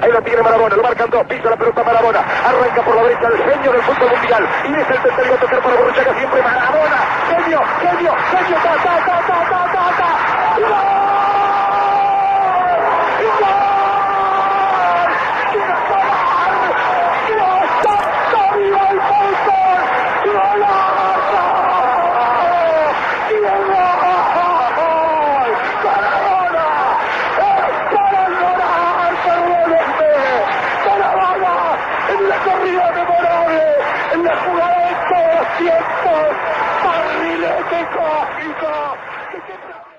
Ahí la tiene Marabona, lo marcan dos, pisa la pelota Marabona, arranca por la derecha el genio del fútbol mundial. Y es el tercero a tocar para Borruchaga siempre Marabona, genio, genio, genio, ta, ta, ta, ta, ta, ta, ta. ¡En la corrida memorable! ¡En la jugada de todos los tiempos! ¡Barrilete cósmico! ¡Que siempre-